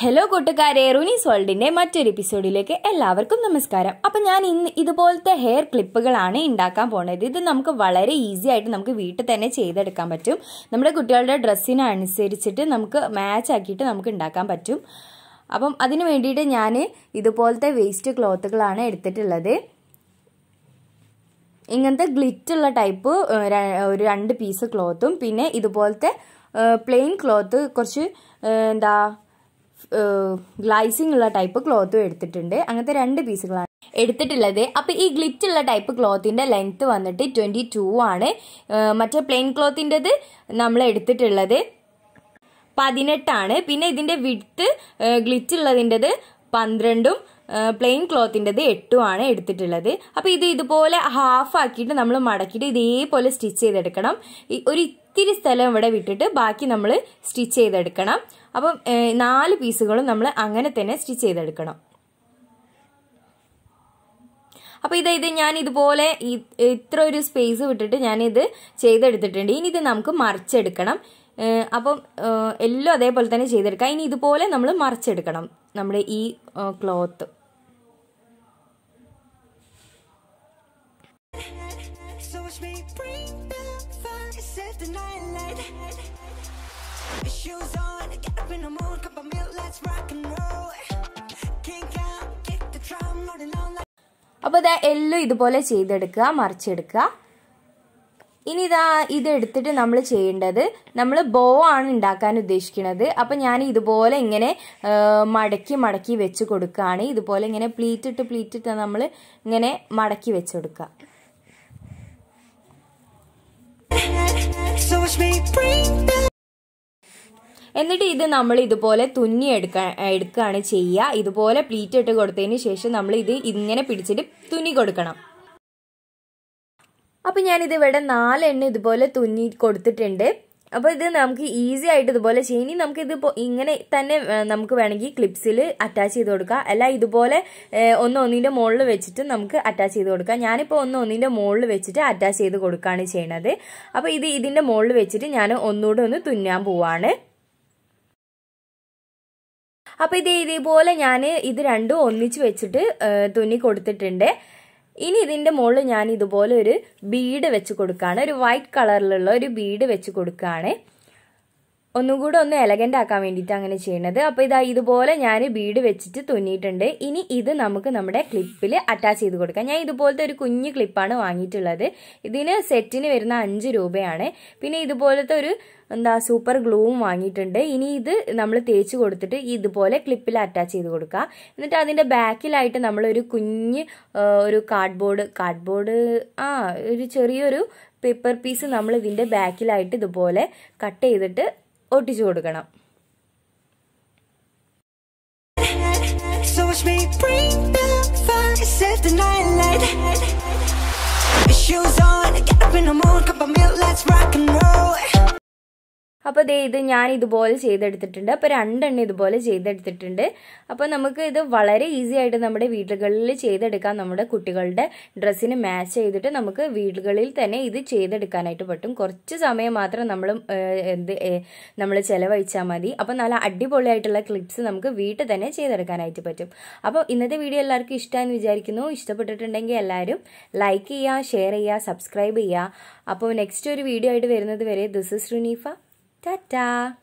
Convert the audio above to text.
Hello കൂട്ടുകാരെ. റുനീസ് സോൾഡിന്റെ മറ്റൊരു എപ്പിസോഡിലേക്ക് എല്ലാവർക്കും നമസ്കാരം. അപ്പം ഞാൻ ഇന്ന് ഇതുപോലത്തെ ഹെയർ ക്ലിപ്പുകളാണ് ഉണ്ടാക്കാൻ പോണത്. ഇത് നമുക്ക് വളരെ ഈസി ആയിട്ട് നമുക്ക് വീട്ടിൽ തന്നെ ചെയ്തെടുക്കാൻ പറ്റും. നമ്മുടെ കുട്ടികളുടെ ഡ്രസ്സിനനുസരിച്ചിട്ട് നമുക്ക് മാച്ച് ആക്കിയിട്ട് നമുക്ക് ഉണ്ടാക്കാൻ പറ്റും. അപ്പം അതിന് വേണ്ടിയിട്ട് ഞാൻ ഇതുപോലത്തെ വേസ്റ്റ് ക്ലോത്തുകളാണ് എടുത്തിട്ടുള്ളത്. ഇങ്ങനത്തെ ഗ്ലിറ്റുള്ള ടൈപ്പ് ഒരു രണ്ട് പീസ് ക്ലോത്തും പിന്നെ ഇതുപോലത്തെ പ്ലെയിൻ ക്ലോത്ത് കുറച്ച് എന്താ ഗ്ലൈസിംഗ് ഉള്ള ടൈപ്പ് ക്ലോത്തും എടുത്തിട്ടുണ്ട്. അങ്ങനത്തെ രണ്ട് പീസുകളാണ് എടുത്തിട്ടുള്ളത്. അപ്പൊ ഈ ഗ്ലിറ്റ് ഉള്ള ടൈപ്പ് ക്ലോത്തിന്റെ ലെങ്ത് വന്നിട്ട് ട്വന്റി ടു ആണ് മറ്റേ പ്ലെയിൻ ക്ലോത്തിന്റെത് നമ്മൾ എടുത്തിട്ടുള്ളത് പതിനെട്ടാണ്. പിന്നെ ഇതിന്റെ വിഡ്ത്ത് ഗ്ലിറ്റ് ഉള്ളതിന്റെത് പന്ത്രണ്ടും പ്ലെയിൻ ക്ലോത്തിന്റെത് എട്ടും ആണ് എടുത്തിട്ടുള്ളത്. അപ്പോൾ ഇത് ഇതുപോലെ ഹാഫ് ആക്കിയിട്ട് നമ്മൾ മടക്കിയിട്ട് ഇതേപോലെ സ്റ്റിച്ച് ചെയ്തെടുക്കണം. ഒരു ഇത്തിരി സ്ഥലം ഇവിടെ വിട്ടിട്ട് ബാക്കി നമ്മൾ സ്റ്റിച്ച് ചെയ്തെടുക്കണം. അപ്പം നാല് പീസുകളും നമ്മൾ അങ്ങനെ തന്നെ സ്റ്റിച്ച് ചെയ്തെടുക്കണം. അപ്പോൾ ഇത് ഇത് ഞാൻ ഇതുപോലെ ഇത്ര ഒരു സ്പേസ് വിട്ടിട്ട് ഞാനിത് ചെയ്തെടുത്തിട്ടുണ്ട്. ഇനി ഇത് നമുക്ക് മറിച്ചെടുക്കണം. അപ്പം എല്ലാം അതേപോലെ തന്നെ ചെയ്തെടുക്കുക ഇനി ഇതുപോലെ നമ്മൾ മറിച്ചെടുക്കണം. നമ്മുടെ ഈ ക്ലോത്ത് അപ്പൊ എല്ലാം ഇതുപോലെ ചെയ്തെടുക്കുക മറിച്ചെടുക്കുക. ഇനി ഇതാ ഇതെടുത്തിട്ട് നമ്മൾ ചെയ്യേണ്ടത് നമ്മൾ ബോ ആണ് ഉണ്ടാക്കാൻ ഉദ്ദേശിക്കുന്നത് അപ്പം ഞാൻ ഇതുപോലെ ഇങ്ങനെ മടക്കി മടക്കി വെച്ച് കൊടുക്കുകയാണ് ഇതുപോലെ ഇങ്ങനെ പ്ലീറ്റ് ഇട്ട് പ്ലീറ്റ് ഇട്ട് നമ്മൾ ഇങ്ങനെ മടക്കി വെച്ച് കൊടുക്കുക എന്നിട്ട് ഇത് നമ്മൾ ഇതുപോലെ തുന്നി എടുക്കാൻ എടുക്കുകയാണ് ചെയ്യുക. ഇതുപോലെ പ്ലീറ്റ് ഇട്ട് കൊടുത്തതിന് ശേഷം നമ്മൾ ഇത് ഇങ്ങനെ പിടിച്ചിട്ട് തുന്നി കൊടുക്കണം. അപ്പം ഞാനിത് ഇവിടെ നാലെണ്ണം ഇതുപോലെ തുന്നി കൊടുത്തിട്ടുണ്ട്. അപ്പോൾ ഇത് നമുക്ക് ഈസി ആയിട്ട് ഇതുപോലെ ചെയ്യും. ഇനി നമുക്ക് ഇത് ഇങ്ങനെ തന്നെ നമുക്ക് വേണമെങ്കിൽ ക്ലിപ്സിൽ അറ്റാച്ച് ചെയ്ത് കൊടുക്കാം. അല്ല ഇതുപോലെ ഒന്ന് ഒന്നിന്റെ മുകളിൽ വെച്ചിട്ട് നമുക്ക് അറ്റാച്ച് ചെയ്ത് കൊടുക്കാം. ഞാനിപ്പോൾ ഒന്ന് ഒന്നിന്റെ മുകളിൽ വെച്ചിട്ട് അറ്റാച്ച് ചെയ്ത് കൊടുക്കുകയാണ് ചെയ്യണത്. അപ്പോൾ ഇത് ഇതിന്റെ മുകളിൽ വെച്ചിട്ട് ഞാൻ ഒന്നുകൂടെ ഒന്ന് തുന്നാൻ പോവാണ്. അപ്പോൾ ഇത് ഇതേപോലെ ഞാൻ ഇത് രണ്ടും ഒന്നിച്ച് വെച്ചിട്ട് തുന്നി കൊടുത്തിട്ടുണ്ട്. ഇനി ഇതിന്റെ മുകളിൽ ഞാൻ ഇതുപോലെ ഒരു ബീഡ് വെച്ച് കൊടുക്കുകയാണ്. ഒരു വൈറ്റ് കളറിലുള്ള ഒരു ബീഡ് വെച്ച് കൊടുക്കുകയാണ്. ഒന്നും കൂടെ ഒന്ന് എലഗന്റ് ആക്കാൻ വേണ്ടിയിട്ട് അങ്ങനെ ചെയ്യണത്. അപ്പോൾ ഇതാ ഇതുപോലെ ഞാൻ ബീഡ് വെച്ചിട്ട് തുന്നിയിട്ടുണ്ട്. ഇനി ഇത് നമുക്ക് നമ്മുടെ ക്ലിപ്പിൽ അറ്റാച്ച് ചെയ്ത് കൊടുക്കാം. ഞാൻ ഇതുപോലത്തെ ഒരു കുഞ്ഞ് ക്ലിപ്പാണ് വാങ്ങിയിട്ടുള്ളത്. ഇതിന് സെറ്റിന് വരുന്ന അഞ്ച് രൂപയാണ്. പിന്നെ ഇതുപോലത്തെ ഒരു എന്താ സൂപ്പർ ഗ്ലൂവും വാങ്ങിയിട്ടുണ്ട്. ഇനി ഇത് നമ്മൾ തേച്ച് കൊടുത്തിട്ട് ഇതുപോലെ ക്ലിപ്പിൽ അറ്റാച്ച് ചെയ്ത് കൊടുക്കുക എന്നിട്ട് അതിന്റെ ബാക്കിലായിട്ട് നമ്മൾ ഒരു കുഞ്ഞ് ഒരു കാർഡ്ബോർഡ് കാർഡ്ബോർഡ് ആ ഒരു ചെറിയൊരു പേപ്പർ പീസ് നമ്മൾ ഇതിന്റെ ബാക്കിലായിട്ട് ഇതുപോലെ കട്ട് ചെയ്തിട്ട് ഒട്ടിച്ചു കൊടുക്കണം So watch me bring the fire, set the night light. Shoes on, get up in the morning, cup of milk, let's rock and roll. അപ്പോൾ ദേ ഇത് ഞാൻ ഇതുപോലെ ചെയ്തെടുത്തിട്ടുണ്ട്. അപ്പോൾ രണ്ടെണ്ണം ഇതുപോലെ ചെയ്തെടുത്തിട്ടുണ്ട്. അപ്പോൾ നമുക്ക് ഇത് വളരെ ഈസി ആയിട്ട് നമ്മുടെ വീടുകളിൽ ചെയ്തെടുക്കാം. നമ്മുടെ കുട്ടികളുടെ ഡ്രസ്സിന് മാച്ച് ചെയ്തിട്ട് നമുക്ക് വീടുകളിൽ തന്നെ ഇത് ചെയ്തെടുക്കാനായിട്ട് പറ്റും. കുറച്ച് സമയം മാത്രം നമ്മൾ എന്ത് നമ്മൾ ചിലവഴിച്ചാൽ മതി. അപ്പോൾ നല്ല അടിപൊളിയായിട്ടുള്ള ക്ലിപ്സ് നമുക്ക് വീട്ടിൽ തന്നെ ചെയ്തെടുക്കാനായിട്ട് പറ്റും. അപ്പോൾ ഇന്നത്തെ വീഡിയോ എല്ലാവർക്കും ഇഷ്ടമെന്ന് വിചാരിക്കുന്നു. ഇഷ്ടപ്പെട്ടിട്ടുണ്ടെങ്കിൽ എല്ലാവരും ലൈക്ക് ചെയ്യുക ഷെയർ ചെയ്യുക സബ്സ്ക്രൈബ് ചെയ്യുക. അപ്പോൾ നെക്സ്റ്റ് ഒരു വീഡിയോ ആയിട്ട് വരുന്നത് വരെ ദിസ് ഇസ് റുനീഫ Ta-ta!